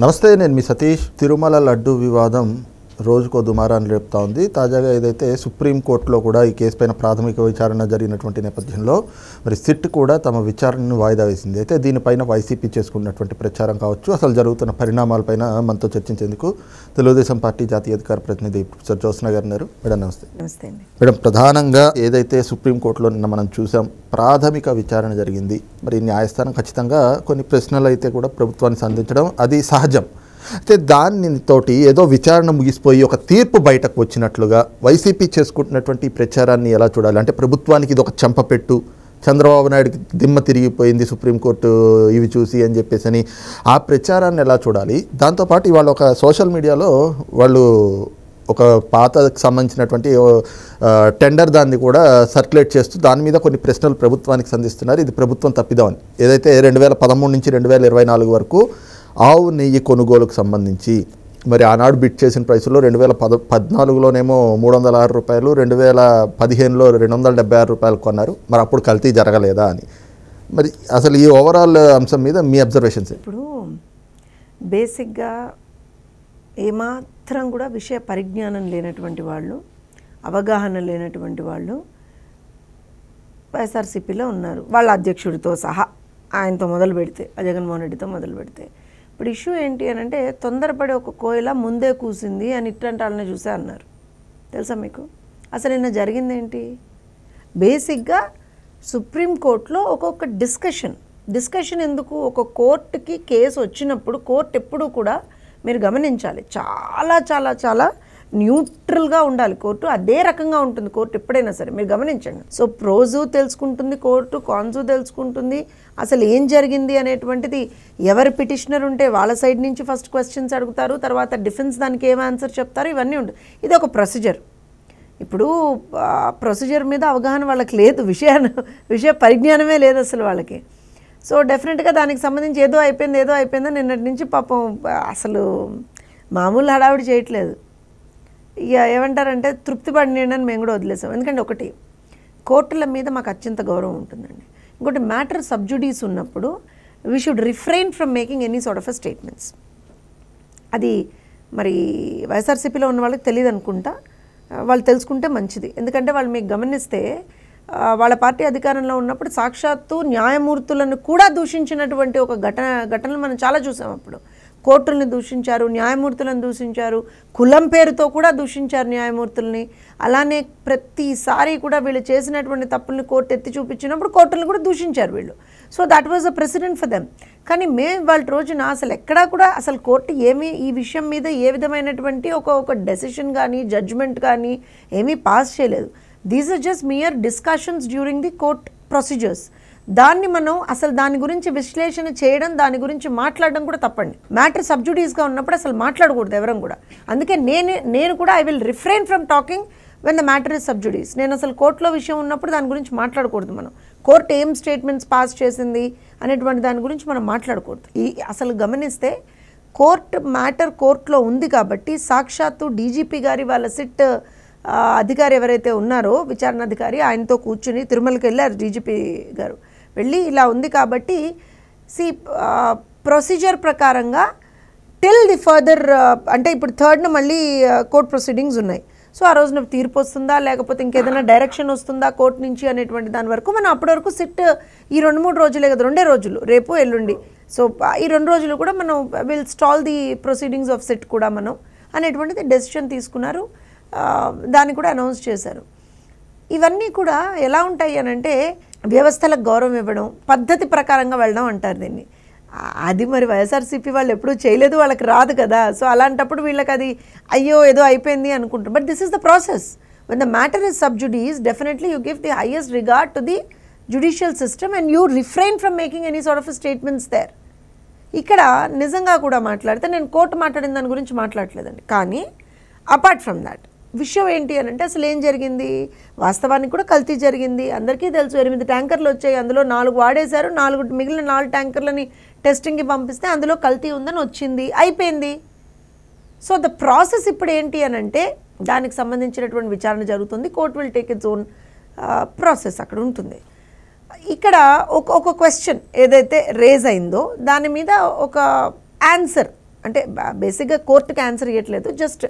నమస్తే నేను మీ సతీష్. తిరుమల లడ్డు వివాదం రోజుకో దుమారాన్ని రేపుతా ఉంది. తాజాగా ఏదైతే సుప్రీంకోర్టులో కూడా ఈ కేసు పైన ప్రాథమిక విచారణ జరిగినటువంటి నేపథ్యంలో మరి సిట్ కూడా తమ విచారణను వాయిదా వేసింది. అయితే దీనిపైన వైసీపీ చేసుకున్నటువంటి ప్రచారం కావచ్చు. అసలు జరుగుతున్న పరిణామాలపైన మనతో చర్చించేందుకు తెలుగుదేశం పార్టీ జాతీయ అధికార ప్రతినిధి ప్రొఫెసర్ జ్యోత్స్న గారు ఉన్నారు. మేడం నమస్తే. నమస్తే మేడం ప్రధానంగా ఏదైతే సుప్రీంకోర్టులో నిన్న మనం చూసాం ప్రాథమిక విచారణ జరిగింది. మరి న్యాయస్థానం ఖచ్చితంగా కొన్ని ప్రశ్నలు అయితే కూడా ప్రభుత్వాన్ని సంధించడం అది సహజం. అయితే దాని తోటి ఏదో విచారణ ముగిసిపోయి ఒక తీర్పు బయటకు వచ్చినట్లుగా వైసీపీ చేసుకుంటున్నటువంటి ప్రచారాన్ని ఎలా చూడాలి? అంటే ప్రభుత్వానికి ఇది ఒక చెంపపెట్టు చంద్రబాబు నాయుడుకి దిమ్మ తిరిగిపోయింది సుప్రీంకోర్టు ఇవి చూసి అని చెప్పేసి అని ఆ ప్రచారాన్ని ఎలా చూడాలి? దాంతోపాటు ఇవాళ ఒక సోషల్ మీడియాలో వాళ్ళు ఒక పాతకు సంబంధించినటువంటి టెండర్ దాన్ని కూడా సర్క్యులేట్ చేస్తూ దాని మీద కొన్ని ప్రశ్నలు ప్రభుత్వానికి సంధిస్తున్నారు. ఇది ప్రభుత్వం తప్పిదామని ఏదైతే రెండు వేల పదమూడు నుంచి రెండు వేల ఇరవై నాలుగు వరకు ఆవు నెయ్యి కొనుగోలుకు సంబంధించి మరి ఆనాడు బిట్ చేసిన ప్రైసులో రెండు వేల పద పద్నాలుగులోనేమో మూడు వందల ఆరు రూపాయలు రెండు వేల పదిహేనులో రెండు వందల డెబ్బై ఆరు రూపాయలు కొన్నారు. మరి అప్పుడు కల్తీ జరగలేదా అని. మరి అసలు ఈ ఓవరాల్ అంశం మీద మీ అబ్జర్వేషన్స్ ఇప్పుడు బేసిక్గా ఏమాత్రం కూడా విషయ పరిజ్ఞానం లేనటువంటి వాళ్ళు అవగాహన లేనటువంటి వాళ్ళు వైఎస్ఆర్సీపీలో ఉన్నారు. వాళ్ళ అధ్యక్షుడితో సహా ఆయనతో మొదలు పెడితే జగన్మోహన్ రెడ్డితో మొదలు పెడితే. ఇప్పుడు ఇష్యూ ఏంటి అని అంటే తొందరపడి ఒక కోయిల ముందే కూసింది అని ఇట్లాంటి వాళ్ళని చూసే అన్నారు. తెలుసా మీకు? అసలు నిన్న జరిగిందేంటి? బేసిక్గా సుప్రీంకోర్టులో ఒక్కొక్క డిస్కషన్ డిస్కషన్ ఎందుకు? ఒక కోర్టుకి కేసు వచ్చినప్పుడు కోర్టు ఎప్పుడూ కూడా మీరు గమనించాలి. చాలా చాలా చాలా న్యూట్రల్గా ఉండాలి కోర్టు అదే రకంగా ఉంటుంది కోర్టు ఎప్పుడైనా సరే. మీరు గమనించండి. సో ప్రోజు తెలుసుకుంటుంది కోర్టు కాన్సు తెలుసుకుంటుంది. అసలు ఏం జరిగింది అనేటువంటిది ఎవరి పిటిషనర్ ఉంటే వాళ్ళ సైడ్ నుంచి ఫస్ట్ క్వశ్చన్స్ అడుగుతారు తర్వాత డిఫెన్స్ దానికి ఏం ఆన్సర్ చెప్తారు ఇవన్నీ ఉంటుంది ఇది ఒక ప్రొసీజర్. ఇప్పుడు ప్రొసీజర్ మీద అవగాహన వాళ్ళకి లేదు. విషయాన్ని విషయ పరిజ్ఞానమే లేదు అసలు వాళ్ళకి. సో డెఫినెట్గా దానికి సంబంధించి ఏదో అయిపోయింది ఏదో అయిపోయిందో నిన్నటి నుంచి పాపం అసలు మామూలు హడావిడి చేయట్లేదు. ఏమంటారంటే తృప్తి పడినండి మేము కూడా వదిలేసాం. ఎందుకంటే ఒకటి కోర్టుల మీద మాకు అత్యంత గౌరవం ఉంటుందండి. ఇంకోటి మ్యాటర్ సబ్జుడీస్ ఉన్నప్పుడు we should refrain from making any sort of statements అది మరి వైఎస్ఆర్సీపీలో ఉన్న వాళ్ళకి తెలియదు అనుకుంటా. వాళ్ళు తెలుసుకుంటే మంచిది. ఎందుకంటే వాళ్ళు మీకు గమనిస్తే వాళ్ళ పార్టీ అధికారంలో ఉన్నప్పుడు సాక్షాత్తు న్యాయమూర్తులను కూడా దూషించినటువంటి ఒక ఘటన ఘటనలు మనం చాలా చూసాం అప్పుడు. కోర్టుల్ని దూషించారు న్యాయమూర్తులను దూషించారు కులం పేరుతో కూడా దూషించారు న్యాయమూర్తుల్ని. అలానే ప్రతిసారి కూడా వీళ్ళు చేసినటువంటి తప్పుల్ని కోర్టు ఎత్తి చూపించినప్పుడు కోర్టులను కూడా దూషించారు వీళ్ళు. So that was a precedent for them కానీ మేము వాళ్ళ రోజున అసలు ఎక్కడా కూడా అసలు కోర్టు ఏమీ ఈ విషయం మీద ఏ విధమైనటువంటి ఒక ఒక డెసిషన్ కానీ జడ్జ్మెంట్ కానీ ఏమీ పాస్ చేయలేదు. These are just mere discussions during the court procedures దాన్ని మనం అసలు దాని గురించి విశ్లేషణ చేయడం దాని గురించి మాట్లాడడం కూడా తప్పండి. మ్యాటర్ సబ్జుడీస్గా ఉన్నప్పుడు అసలు మాట్లాడకూడదు ఎవరం కూడా. అందుకే నేను నేను కూడా I will refrain from talking when the matter is sub judice నేను అసలు కోర్టులో విషయం ఉన్నప్పుడు దాని గురించి మాట్లాడకూడదు మనం. కోర్టు ఏం స్టేట్మెంట్స్ పాస్ చేసింది అనేటువంటి దాని గురించి మనం మాట్లాడకూడదు. ఈ అసలు గమనిస్తే కోర్ట్ మ్యాటర్ కోర్టులో ఉంది కాబట్టి సాక్షాత్తు డీజీపీ గారి వాళ్ళ సిట్ అధికారి ఎవరైతే ఉన్నారో విచారణ అధికారి ఆయనతో కూర్చుని తిరుమలకి వెళ్ళారు డీజీపీ గారు. వెళ్ళి ఇలా ఉంది కాబట్టి సి ప్రొసీజర్ ప్రకారంగా టిల్ ది ఫర్దర్ అంటే ఇప్పుడు థర్డ్న మళ్ళీ కోర్ట్ ప్రొసీడింగ్స్ ఉన్నాయి. సో ఆ రోజున తీర్పు వస్తుందా? లేకపోతే ఇంకేదైనా డైరెక్షన్ వస్తుందా కోర్టు నుంచి అనేటువంటి దాని వరకు? మనం అప్పటి వరకు సిట్ ఈ రెండు మూడు రోజులే కదా రెండే రోజులు రేపు ఎల్లుండి. సో ఈ రెండు రోజులు కూడా మనం will stall the proceedings of SIT కూడా మనం అనేటువంటిది డెసిషన్ తీసుకున్నారు. దాన్ని కూడా అనౌన్స్ చేశారు. ఇవన్నీ కూడా ఎలా ఉంటాయి అని అంటే వ్యవస్థలకు గౌరవం ఇవ్వడం పద్ధతి ప్రకారంగా వెళ్ళడం అంటారు దీన్ని. అది మరి వైఎస్ఆర్సీపీ వాళ్ళు ఎప్పుడూ చేయలేదు వాళ్ళకి రాదు కదా. సో అలాంటప్పుడు వీళ్ళకి అది అయ్యో ఏదో అయిపోయింది అనుకుంటారు. But this is the process when the matter is sub judice definitely you give the highest regard to the judicial system and you refrain from making any sort of statements there ఇక్కడ నిజంగా కూడా మాట్లాడితే నేను court మాట్లాడిన దాని గురించి మాట్లాడలేదండి. కానీ apart from that విషయం ఏంటి అని అంటే అసలు ఏం జరిగింది? వాస్తవానికి కూడా కల్తీ జరిగింది. అందరికీ తెలుసు ఎనిమిది ట్యాంకర్లు వచ్చాయి. అందులో నాలుగు వాడేశారు. నాలుగు మిగిలిన నాలుగు ట్యాంకర్లని టెస్టింగ్కి పంపిస్తే అందులో కల్తీ ఉందని వచ్చింది. అయిపోయింది. సో ద ప్రాసెస్ ఇప్పుడు ఏంటి అని అంటే దానికి సంబంధించినటువంటి విచారణ జరుగుతుంది. Court will take its own process అక్కడ ఉంటుంది. ఇక్కడ ఒక ఒక క్వశ్చన్ ఏదైతే రేజ్ అయిందో దాని మీద ఒక ఆన్సర్ అంటే బేసిక్గా కోర్టుకి ఆన్సర్ ఇవ్వట్లేదు జస్ట్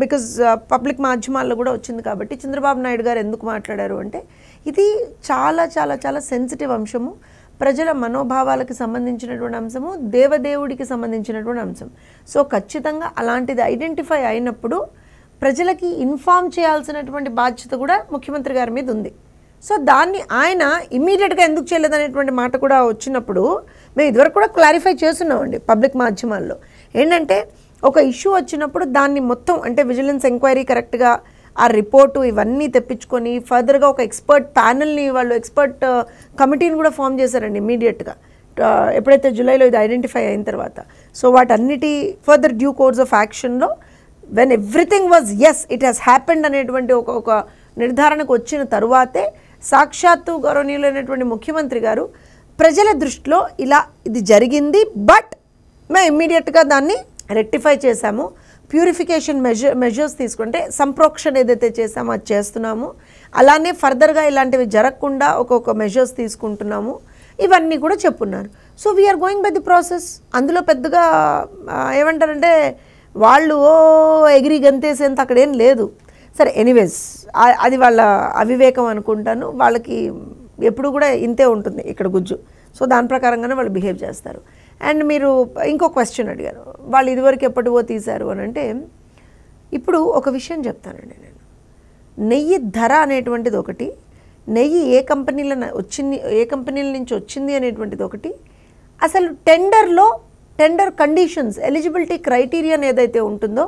బికాజ్ పబ్లిక్ మాధ్యమాల్లో కూడా వచ్చింది కాబట్టి చంద్రబాబు నాయుడు గారు ఎందుకు మాట్లాడారు అంటే ఇది చాలా చాలా చాలా సెన్సిటివ్ అంశము. ప్రజల మనోభావాలకు సంబంధించినటువంటి అంశము దేవదేవుడికి సంబంధించినటువంటి అంశం. సో ఖచ్చితంగా అలాంటిది ఐడెంటిఫై అయినప్పుడు ప్రజలకి ఇన్ఫామ్ చేయాల్సినటువంటి బాధ్యత కూడా ముఖ్యమంత్రి గారి మీద ఉంది. సో దాన్ని ఆయన ఇమ్మీడియట్గా ఎందుకు చేయలేదనేటువంటి మాట కూడా వచ్చినప్పుడు మేము ఇదివరకు కూడా క్లారిఫై చేస్తున్నామండి పబ్లిక్ మాధ్యమాల్లో. ఏంటంటే ఒక ఇష్యూ వచ్చినప్పుడు దాన్ని మొత్తం అంటే విజిలెన్స్ ఎంక్వైరీ కరెక్ట్గా ఆ రిపోర్టు ఇవన్నీ తెప్పించుకొని ఫర్దర్గా ఒక ఎక్స్పర్ట్ ప్యానల్ని వాళ్ళు ఎక్స్పర్ట్ కమిటీని కూడా ఫామ్ చేశారండి ఇమీడియట్గా. ఎప్పుడైతే జూలైలో ఇది ఐడెంటిఫై అయిన తర్వాత. సో వాటన్నిటి further due course of యాక్షన్లో when everything was as it has happened అనేటువంటి ఒక ఒక నిర్ధారణకు వచ్చిన తరువాతే సాక్షాత్తు గౌరవనీయులైనటువంటి ముఖ్యమంత్రి గారు ప్రజల దృష్టిలో ఇలా ఇది జరిగింది బట్ మేము ఇమ్మీడియట్గా దాన్ని రెక్టిఫై చేశాము. ప్యూరిఫికేషన్ మెజర్ మెజర్స్ తీసుకుంటే సంప్రోక్షణ ఏదైతే చేసామో అది చేస్తున్నాము. అలానే ఫర్దర్గా ఇలాంటివి జరగకుండా ఒక్కొక్క మెజర్స్ తీసుకుంటున్నాము. ఇవన్నీ కూడా చెప్పున్నారు. So we are going by the process అందులో పెద్దగా ఏమంటారంటే వాళ్ళు ఓ ఎగిరి గంతేసేంత అక్కడేం లేదు. సరే ఎనీవేస్ అది వాళ్ళ అవివేకం అనుకుంటాను. వాళ్ళకి ఎప్పుడు కూడా ఇంతే ఉంటుంది ఇక్కడ గుజ్జు. సో దాని ప్రకారంగానే వాళ్ళు బిహేవ్ చేస్తారు. అండ్ మీరు ఇంకో క్వశ్చన్ అడిగారు. వాళ్ళు ఇదివరకు ఎప్పటివో తీశారు అని అంటే ఇప్పుడు ఒక విషయం చెప్తానండి నేను. నెయ్యి ధర అనేటువంటిది ఒకటి నెయ్యి ఏ కంపెనీల వచ్చింది ఏ కంపెనీల నుంచి వచ్చింది అనేటువంటిది ఒకటి అసలు టెండర్లో టెండర్ కండిషన్స్ ఎలిజిబిలిటీ క్రైటీరియన్ ఏదైతే ఉంటుందో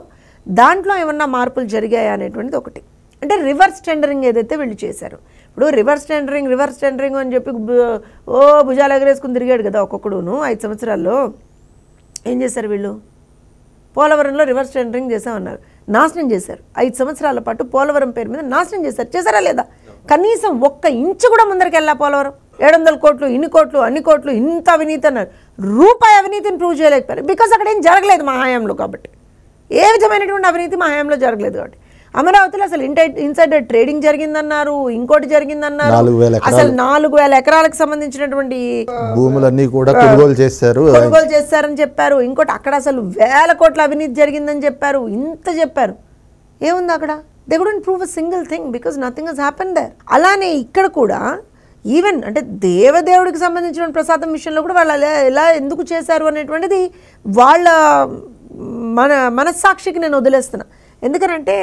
దాంట్లో ఏమన్నా మార్పులు జరిగాయా అనేటువంటిది ఒకటి. అంటే రివర్స్ టెండరింగ్ ఏదైతే వీళ్ళు చేశారు. ఇప్పుడు రివర్స్ టెండరింగ్ రివర్స్ టెండరింగ్ అని చెప్పి బు- ఓ భుజాలు ఎగరేసుకుని తిరిగాడు కదా ఒక్కొక్కడును ఐదు సంవత్సరాల్లో. ఏం చేశారు వీళ్ళు? పోలవరంలో రివర్స్ టెండరింగ్ చేసామన్నారు నాశనం చేశారు. ఐదు సంవత్సరాల పాటు పోలవరం పేరు మీద నాశనం చేశారు. చేశారా లేదా? కనీసం ఒక్క ఇంచు కూడా ముందరికి వెళ్ళా పోలవరం. ఏడు వందల కోట్లు ఇన్ని కోట్లు అన్ని కోట్లు ఇంత అవినీతి అన్నారు. రూపాయి అవినీతిని ప్రూవ్ చేయలేకపోయారు. బికాస్ అక్కడ ఏం జరగలేదు మా హయాంలో కాబట్టి. ఏ విధమైనటువంటి అవినీతి మా హయాంలో జరగలేదు కాబట్టి. అమరావతిలో అసలు ఇంటై ఇన్సైడర్ ట్రేడింగ్ జరిగిందన్నారు ఇంకోటి జరిగిందన్నారు. అసలు నాలుగు వేల ఎకరాలకు సంబంధించినటువంటి భూములన్నీ కూడా కొనుగోలు చేశారు. కొనుగోలు చేస్తారని చెప్పారు. ఇంకోటి అక్కడ అసలు వేల కోట్ల అవినీతి జరిగిందని చెప్పారు. ఇంత చెప్పారు. ఏముంది అక్కడ? They couldn't prove a single thing because nothing has happen there అలానే ఇక్కడ కూడా ఈవెన్ అంటే దేవదేవుడికి సంబంధించిన ప్రసాదం విషయంలో కూడా వాళ్ళు ఎలా ఎందుకు చేశారు అనేటువంటిది వాళ్ళ మన మనస్సాక్షికి నేను వదిలేస్తున్నా. ఎందుకనంటే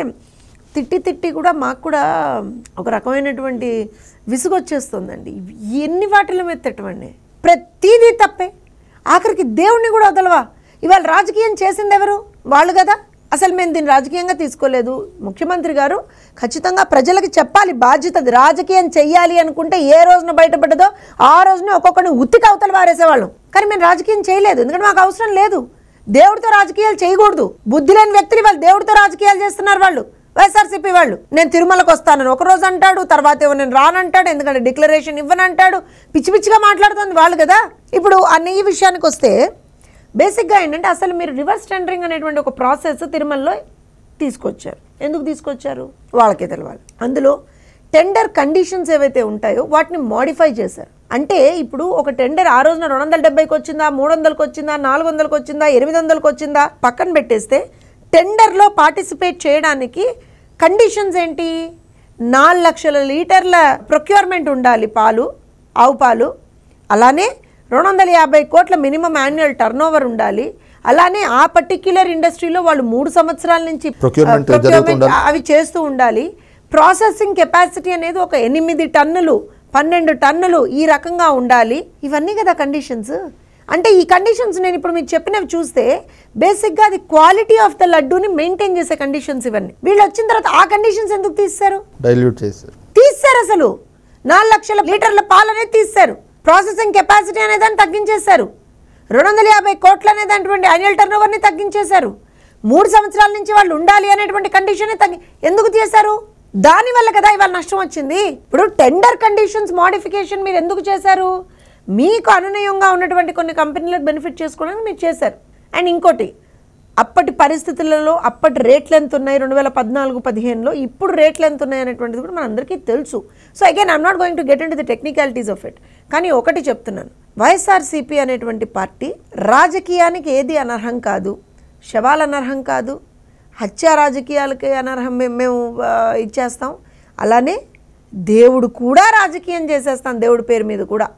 తిట్టి తిట్టి కూడా మాకు కూడా ఒక రకమైనటువంటి విసుగొచ్చేస్తుందండి. ఎన్ని వాటిల మీద తిట్టమండి? ప్రతిదీ తప్పే. ఆఖరికి దేవుణ్ణి కూడా వదలవా? ఇవాళ రాజకీయం చేసింది ఎవరు? వాళ్ళు కదా. అసలు మేము దీన్ని రాజకీయంగా తీసుకోలేదు. ముఖ్యమంత్రి గారు ఖచ్చితంగా ప్రజలకు చెప్పాలి బాధ్యత. రాజకీయం చెయ్యాలి అనుకుంటే ఏ రోజున బయటపడ్డదో ఆ రోజున ఒక్కొక్కరిని ఉత్తికి అవతల వారేసేవాళ్ళం. కానీ మేము రాజకీయం చేయలేదు. ఎందుకంటే మాకు అవసరం లేదు. దేవుడితో రాజకీయాలు చేయకూడదు. బుద్ధి లేని వ్యక్తులు వాళ్ళు దేవుడితో రాజకీయాలు చేస్తున్నారు వాళ్ళు. వైసీపీ వాళ్ళు నేను తిరుమలకు వస్తానని. ఒక రోజు అంటాడు తర్వాత నేను రానంటాడు ఎందుకంటే డిక్లరేషన్ ఇవ్వనంటాడు. పిచ్చి పిచ్చిగా మాట్లాడుతుంది వాళ్ళు కదా. ఇప్పుడు ఆ నెయ్యి విషయానికి వస్తే బేసిక్గా ఏంటంటే అసలు మీరు రివర్స్ టెండరింగ్ అనేటువంటి ఒక ప్రాసెస్ తిరుమలలో తీసుకొచ్చారు. ఎందుకు తీసుకొచ్చారు? వాళ్ళకే తెలవాలి. అందులో టెండర్ కండిషన్స్ ఏవైతే ఉంటాయో వాటిని మోడిఫై చేశారు. అంటే ఇప్పుడు ఒక టెండర్ ఆ రోజున రెండు వందల డెబ్బైకి వచ్చిందా మూడు వందలకి వచ్చిందా నాలుగు వందలకి వచ్చిందా ఎనిమిది వందలకి వచ్చిందా పక్కన పెట్టేస్తే టెండర్లో పార్టిసిపేట్ చేయడానికి కండిషన్స్ ఏంటి? నాలుగు లక్షల లీటర్ల ప్రొక్యూర్మెంట్ ఉండాలి పాలు ఆవు పాలు. అలానే రెండు వందల యాభై కోట్ల మినిమం యాన్యువల్ టర్న్ ఉండాలి. అలానే ఆ పర్టిక్యులర్ ఇండస్ట్రీలో వాళ్ళు మూడు సంవత్సరాల నుంచి ఉండాలి. అవి చేస్తూ ఉండాలి. ప్రాసెసింగ్ కెపాసిటీ అనేది ఒక ఎనిమిది టన్నులు పన్నెండు టన్నులు ఈ రకంగా ఉండాలి. ఇవన్నీ కదా కండిషన్స్ అంటే ఈ కండిషన్స్ నేను ఇప్పుడు మీకు చెప్పినవి చూస్తే బేసిక్గా అది క్వాలిటీ ఆఫ్ ద లడ్డూని మెయింటైన్ చేసే కండిషన్స్ ఇవన్నీ. వీళ్ళు వచ్చిన తర్వాత ఆ కండిషన్స్ ఎందుకు తీస్తారు? డైల్యూట్ చేశారు తీస్తారు అసలు. నాలుగు లక్షల లీటర్ల పాలు అనేది తీస్తారు. ప్రాసెసింగ్ కెపాసిటీ అనే దాన్ని తగ్గించేశారు. రెండు వందల యాభై కోట్ల అనేటువంటి యాన్యువల్ టర్న్ ఓవర్ని తగ్గించేశారు. మూడు సంవత్సరాల నుంచి వాళ్ళు ఉండాలి అనేటువంటి కండిషన్ తగ్గి ఎందుకు చేశారు దాని వల్ల కదా ఇవాళ నష్టం వచ్చింది. ఇప్పుడు టెండర్ కండిషన్స్ మోడిఫికేషన్ మీరు ఎందుకు చేశారు? మీకు అనునయంగా ఉన్నటువంటి కొన్ని కంపెనీలకు బెనిఫిట్ చేసుకోవడానికి మీరు చేశారు. అండ్ ఇంకోటి అప్పటి పరిస్థితులలో అప్పటి రేట్లు ఎంత ఉన్నాయి? రెండు వేల పద్నాలుగు పదిహేనులో ఇప్పుడు రేట్లు ఎంత ఉన్నాయి అనేటువంటిది కూడా మనందరికీ తెలుసు. So again I'm not going to get into the technicalities of it కానీ ఒకటి చెప్తున్నాను. వైఎస్ఆర్సీపీ అనేటువంటి పార్టీ రాజకీయానికి ఏది అనర్హం కాదు? శవాలు అనర్హం కాదు? హత్య రాజకీయాలకి అనర్హం మేము మేము ఇచ్చేస్తాం. అలానే దేవుడు కూడా రాజకీయం చేసేస్తాం దేవుడి పేరు మీద కూడా.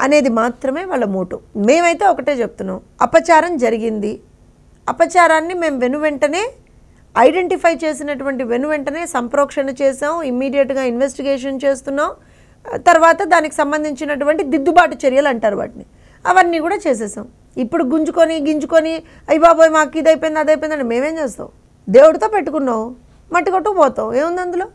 అనేది మాత్రమే వాళ్ళ మోటు. మేమైతే ఒకటే చెప్తున్నాం. అపచారం జరిగింది. అపచారాన్ని మేము వెను వెంటనే ఐడెంటిఫై చేసినటువంటి వెను వెంటనే సంప్రోక్షణ చేసాం ఇమ్మీడియట్గా ఇన్వెస్టిగేషన్ చేస్తున్నాం. తర్వాత దానికి సంబంధించినటువంటి దిద్దుబాటు చర్యలు అంటారు వాటిని. అవన్నీ కూడా చేసేసాం. ఇప్పుడు గుంజుకొని గింజుకొని అయ్యి బాబోయ్ మాకు ఇది అయిపోయింది అది అయిపోయింది మేమేం చేస్తాం? దేవుడితో పెట్టుకున్నావు మట్టి కొట్టుకు పోతావు ఏముంది అందులో?